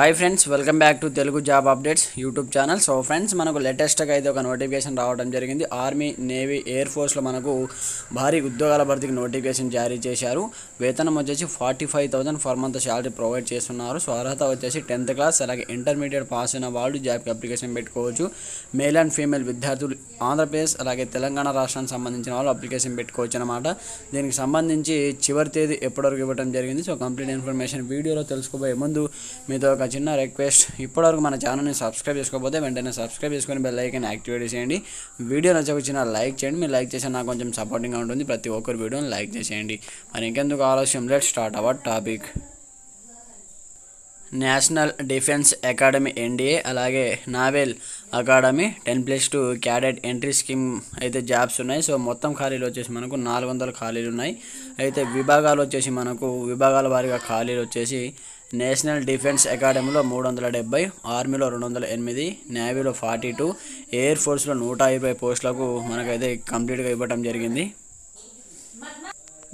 Hi friends welcome back to Telugu job updates YouTube channel so friends మనకు లేటెస్ట్గా అయితే ఒక నోటిఫికేషన్ రావడం జరిగింది. ఆర్మీ నేవీ ఎయిర్ ఫోర్స్లో మనకు భారీ ఉద్యోగాల భర్తీకి నోటిఫికేషన్ జారీ చేశారు. వేతనం వచ్చేసి forty five thousand for month salary provide చేస్తున్నారు. సో అర్హత వచ్చేసి టెన్త్ క్లాస్ అలాగే ఇంటర్మీడియట్ పాస్ అయిన వాళ్ళు జాబ్కి అప్లికేషన్ పెట్టుకోవచ్చు. మేల్ అండ్ ఫీమేల్ విద్యార్థులు ఆంధ్రప్రదేశ్ అలాగే తెలంగాణ రాష్ట్రానికి సంబంధించిన వాళ్ళు అప్లికేషన్ పెట్టుకోవచ్చు అనమాట దీనికి సంబంధించి చివరి తేదీ ఎప్పటివరకు ఇవ్వడం జరిగింది. సో కంప్లీట్ ఇన్ఫర్మేషన్ వీడియోలో తెలుసుకోబోయే ముందు మీతో ఒక చిన్న రిక్వెస్ట్ ఇప్పటివరకు మన ఛానల్ని సబ్స్క్రైబ్ చేసుకోకపోతే వెంటనే సబ్స్క్రైబ్ చేసుకొని బెల్ ఐకన్ యాక్టివేట్ చేయండి వీడియో నచ్చక చిన్న లైక్ చేయండి. మీరు లైక్ చేస్తే నాకు కొంచెం సపోర్టింగ్గా ఉంటుంది. ప్రతి ఒక్కరు వీడియోని లైక్ చేసేయండి. మరి ఇంకెందుకు ఆలస్యం? Let start our topic national defence academy NDA అలాగే naval academy ten plus two cadet entry scheme అయితే జాబ్స్ ఉన్నాయి. సో మొత్తం ఖాళీలు వచ్చేసి మనకు నాలుగు వందల ఖాళీలు ఉన్నాయి. అయితే విభాగాలు వచ్చేసి మనకు విభాగాల వారీగా ఖాళీలు వచ్చేసి నేషనల్ డిఫెన్స్ అకాడమీలో మూడు వందల డెబ్బై ఆర్మీలో రెండు వందల ఎనిమిది నేవీలో ఫార్టీ టూ ఎయిర్ ఫోర్స్లో నూట ఇరవై పోస్టులకు మనకైతే కంప్లీట్గా ఇవ్వడం జరిగింది.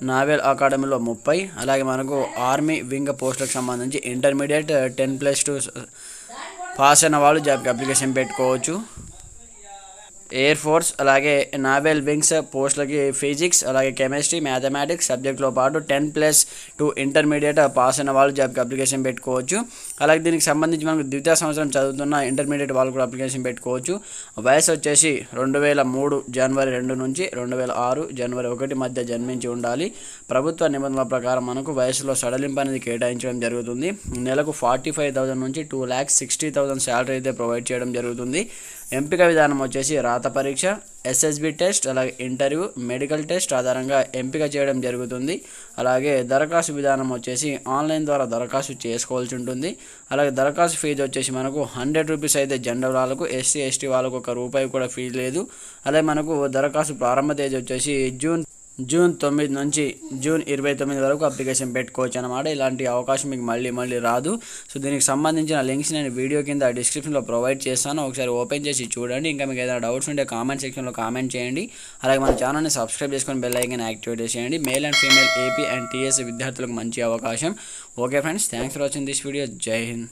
నావెల్ అకాడమీలో ముప్పై అలాగే మనకు ఆర్మీ వింగ్ పోస్టులకు సంబంధించి intermediate ten plus two pass అయిన వాళ్ళు జాబ్కి అప్లికేషన్ పెట్టుకోవచ్చు. ఎయిర్ ఫోర్స్ అలాగే నావెల్ వింగ్స్ పోస్టులకి ఫిజిక్స్ అలాగే కెమిస్ట్రీ మ్యాథమెటిక్స్ సబ్జెక్ట్లో పాటు ten plus two intermediate pass అయిన వాళ్ళు జాబ్కి అప్లికేషన్ పెట్టుకోవచ్చు. అలాగే దీనికి సంబంధించి మనకు ద్వితీయ సంవత్సరం చదువుతున్న ఇంటర్మీడియట్ వాళ్ళు కూడా అప్లికేషన్ పెట్టుకోవచ్చు. వయసు వచ్చేసి రెండు వేల మూడు జనవరి రెండు నుంచి రెండు వేల ఆరు జనవరి ఒకటి మధ్య జన్మించి ఉండాలి. ప్రభుత్వ నిబంధనల ప్రకారం మనకు వయసులో సడలింపు అనేది కేటాయించడం జరుగుతుంది. నెలకు ఫార్టీ ఫైవ్ థౌసండ్ నుంచి two lakhs sixty thousand salary అయితే ప్రొవైడ్ చేయడం జరుగుతుంది. ఎంపిక విధానం వచ్చేసి రాత పరీక్ష ఎస్ఎస్బి టెస్ట్ అలాగే ఇంటర్వ్యూ మెడికల్ టెస్ట్ ఆధారంగా ఎంపిక చేయడం జరుగుతుంది. అలాగే దరఖాస్తు విధానం వచ్చేసి ఆన్లైన్ ద్వారా దరఖాస్తు చేసుకోవాల్సి ఉంటుంది. అలాగే దరఖాస్తు ఫీజు వచ్చేసి మనకు హండ్రెడ్ రూపీస్ అయితే జనరల్ వాళ్ళకు ఎస్సీ ఎస్టీ వాళ్ళకు ఒక రూపాయి కూడా ఫీజు లేదు. అలాగే మనకు దరఖాస్తు ప్రారంభ తేదీ వచ్చేసి జూన్ జూన్ తొమ్మిది నుంచి జూన్ ఇరవై తొమ్మిది వరకు అప్లికేషన్ పెట్టుకోవచ్చు అనమాట ఇలాంటి అవకాశం మీకు మళ్ళీ మళ్ళీ రాదు. సో దీనికి సంబంధించిన లింక్స్ నేను వీడియో కింద డిస్క్రిప్షన్లో ప్రొవైడ్ చేస్తాను. ఒకసారి ఓపెన్ చేసి చూడండి. ఇంకా మీకు ఏదైనా డౌట్స్ ఉంటే కామెంట్ సెక్షన్లో కామెంట్ చేయండి. అలాగే మన ఛానల్ని సబ్స్క్రైబ్ చేసుకొని బెల్ ఐకన్ యాక్టివేట్ చేయండి. Male and female AP and TS విద్యార్థులకు మంచి అవకాశం. Okay friends thanks for watching this video జై హింద్